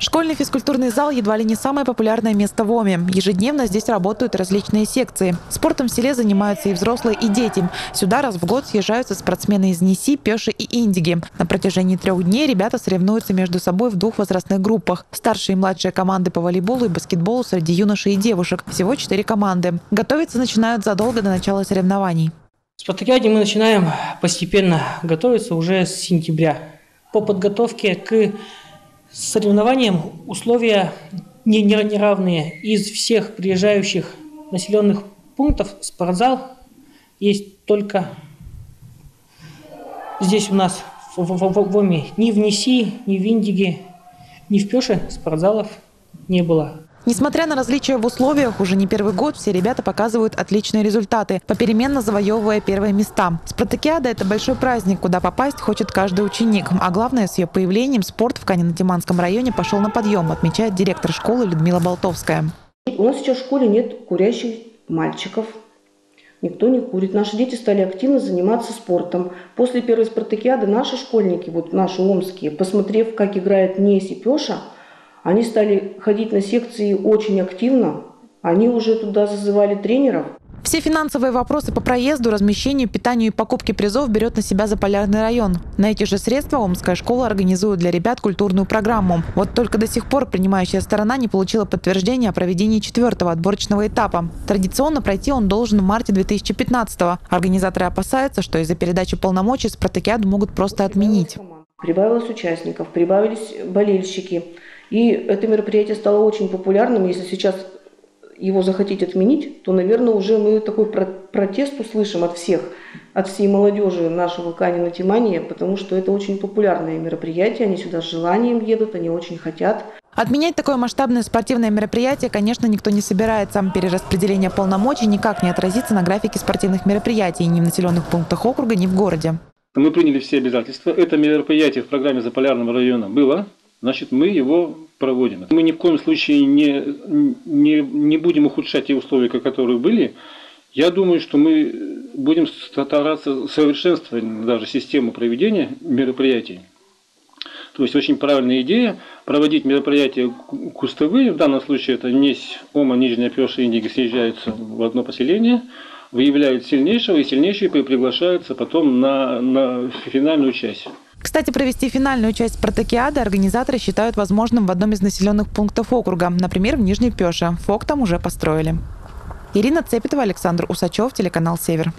Школьный физкультурный зал едва ли не самое популярное место в ОМе. Ежедневно здесь работают различные секции. Спортом в селе занимаются и взрослые, и дети. Сюда раз в год съезжаются спортсмены из Неси, Пеши и Индиги. На протяжении трех дней ребята соревнуются между собой в двух возрастных группах. Старшие и младшие команды по волейболу и баскетболу среди юношей и девушек. Всего четыре команды. Готовиться начинают задолго до начала соревнований. «Спартакиаде» мы начинаем постепенно готовиться уже с сентября. По подготовке к соревнованиям условия не, не, неравные. Из всех приезжающих населенных пунктов спортзал есть только здесь у нас в, в, в, в Оме. Ни в Неси, ни в Индиге, ни в Пеше спортзалов не было. Несмотря на различия в условиях, уже не первый год все ребята показывают отличные результаты, попеременно завоевывая первые места. Спартакиада – это большой праздник, куда попасть хочет каждый ученик. А главное, с ее появлением спорт в Канино-Тиманском районе пошел на подъем, отмечает директор школы Людмила Болтовская. У нас сейчас в школе нет курящих мальчиков. Никто не курит. Наши дети стали активно заниматься спортом. После первой спартакиады наши школьники, вот наши омские, посмотрев, как играет Неси Пеша, они стали ходить на секции очень активно. Они уже туда зазывали тренеров. Все финансовые вопросы по проезду, размещению, питанию и покупке призов берет на себя Заполярный район. На эти же средства Омская школа организует для ребят культурную программу. Вот только до сих пор принимающая сторона не получила подтверждения о проведении четвертого отборочного этапа. Традиционно пройти он должен в марте 2015 -го. Организаторы опасаются, что из-за передачи полномочий спартакиаду могут просто отменить. Прибавилось участников, прибавились болельщики. И это мероприятие стало очень популярным. Если сейчас его захотеть отменить, то, наверное, уже мы такой протест услышим от всех, от всей молодежи нашего Канина Тимания, потому что это очень популярное мероприятие, они сюда с желанием едут, они очень хотят. Отменять такое масштабное спортивное мероприятие, конечно, никто не собирается. Перераспределение полномочий никак не отразится на графике спортивных мероприятий ни в населенных пунктах округа, ни в городе. Мы приняли все обязательства. Это мероприятие в программе Заполярного района было значит, мы его проводим. Мы ни в коем случае не, не, не будем ухудшать те условия, которые были. Я думаю, что мы будем стараться совершенствовать даже систему проведения мероприятий. То есть очень правильная идея проводить мероприятия кустовые. В данном случае это Несь, Ома, Нижняя Пеша и Индиго съезжаются в одно поселение, выявляют сильнейшего, и сильнейшие приглашаются потом на, на финальную часть. Кстати, провести финальную часть спартакиады организаторы считают возможным в одном из населенных пунктов округа, например, в Нижней Пеше. ФОК там уже построили. Ирина Цепетова, Александр Усачев, телеканал «Север».